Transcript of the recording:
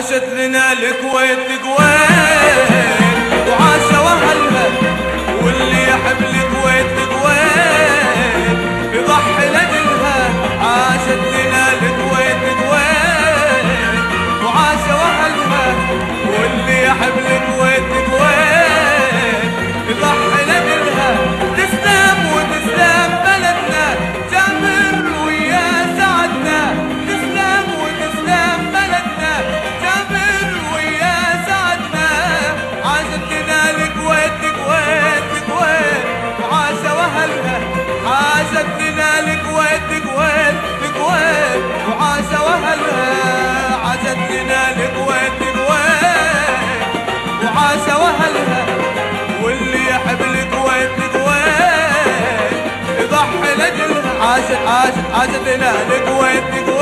عاشت لنا الكويت الكويت وعاش وحلها واللي يحب الكويت الكويت يضحي عاشق عاشق عاشق لأهلك وين تقول